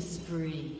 Killing spree.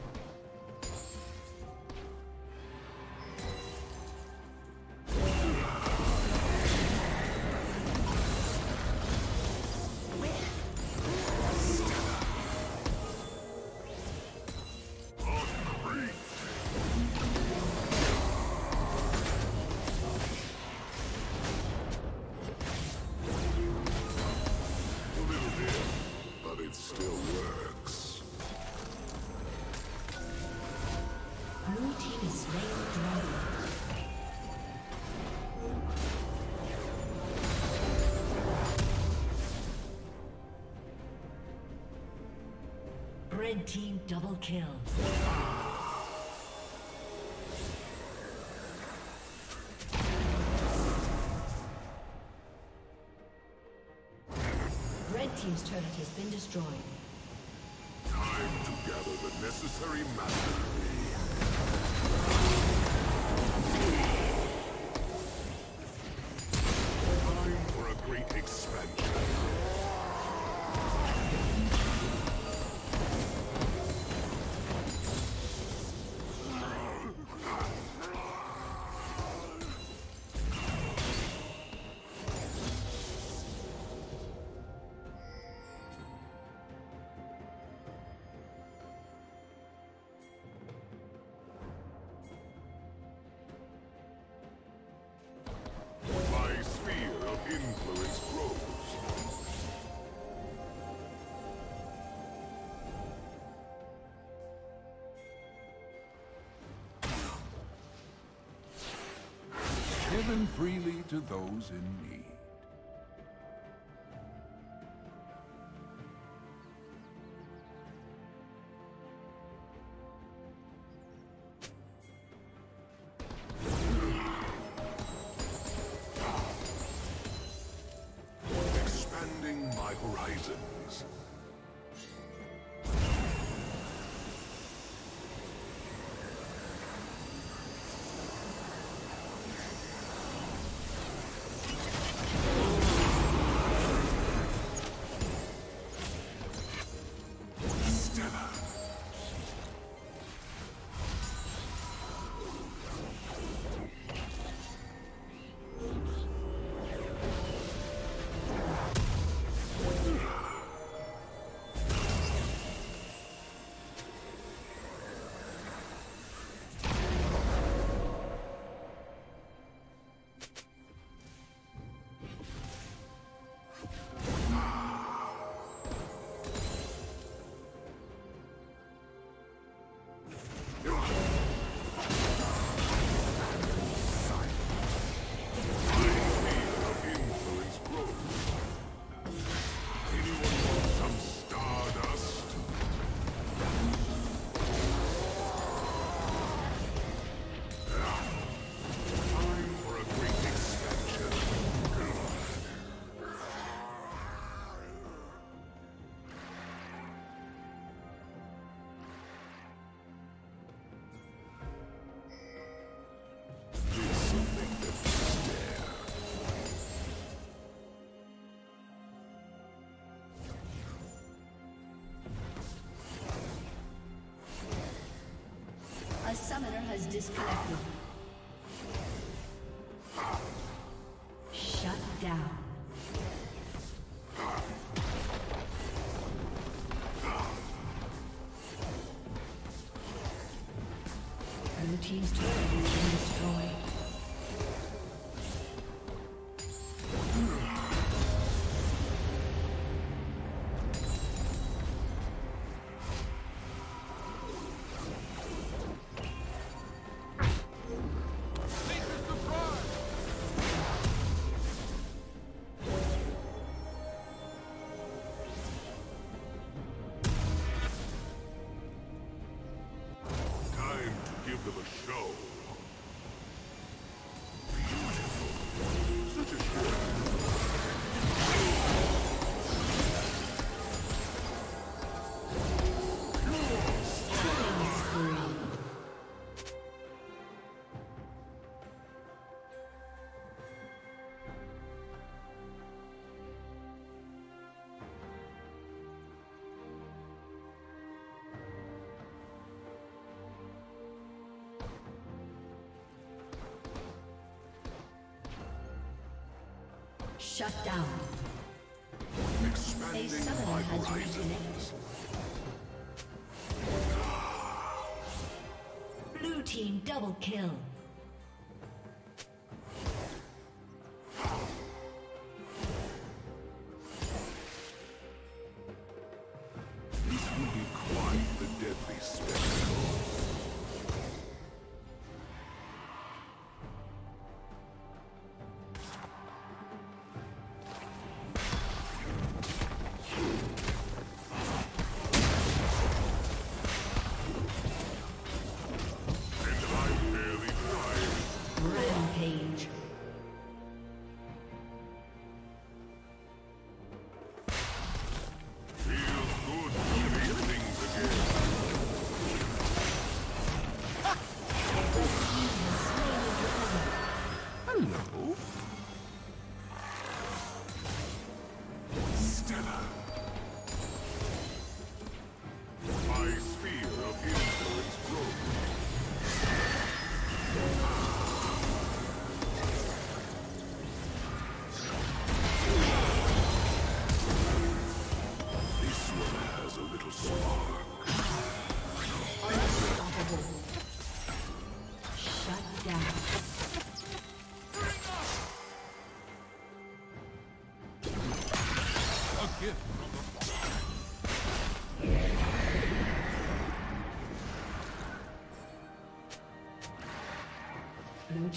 Double kill. Red team's turret has been destroyed. Time to gather the necessary matter. Given freely to those in need. Expanding my horizons. Has disconnected. Shut down. Expanding a summoner has reconnected. Blue team double kill.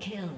kill.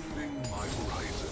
Expanding my horizons.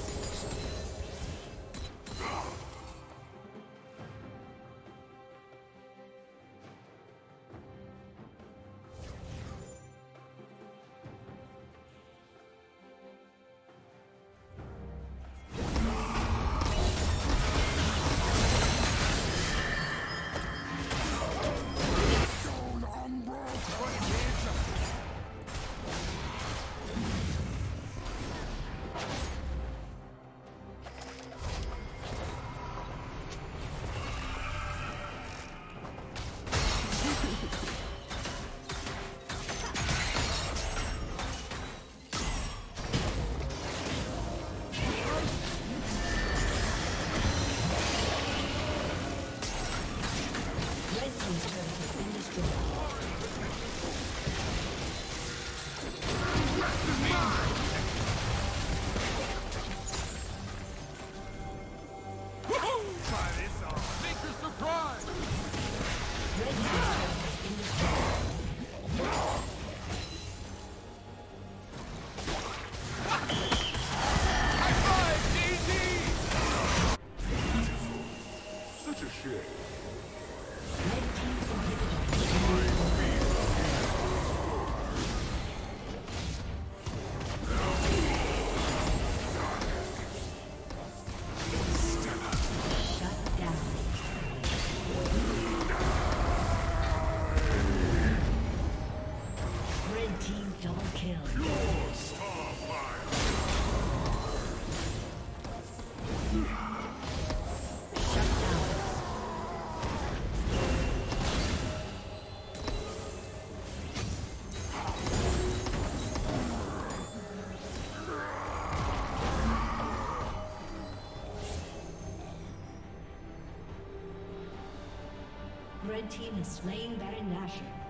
Red team is slaying Baron Nashor.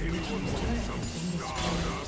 Anyone want some nada?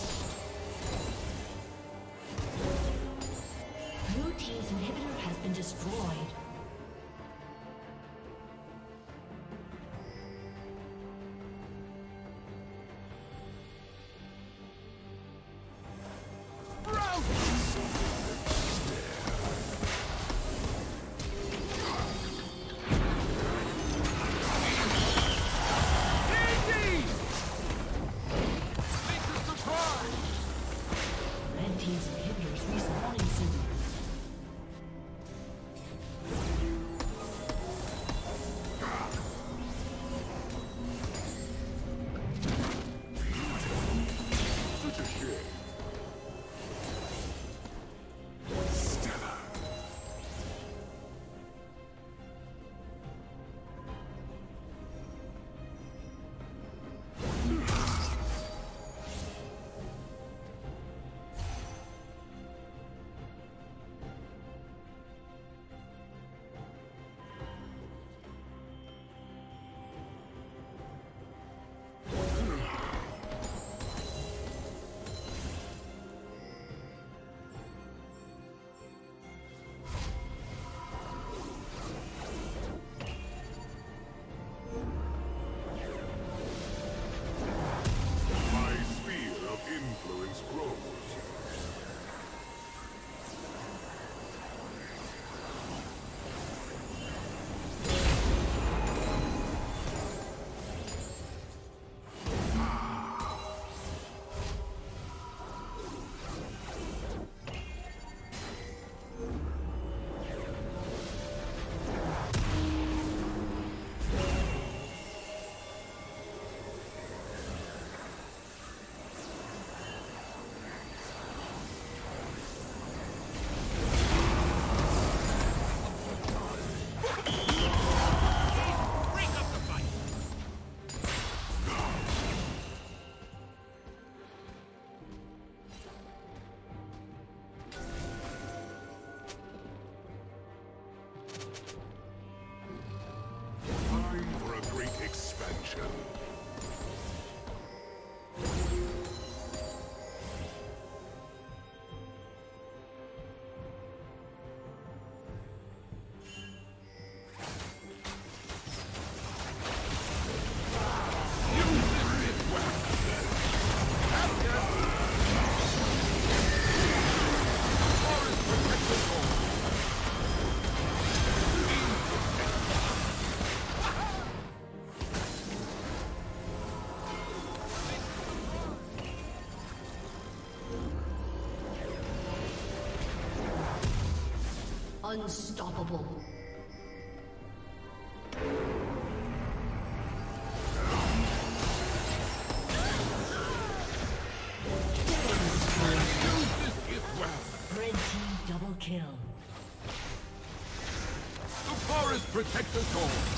Unstoppable. Red team double kill. The forest protects us all.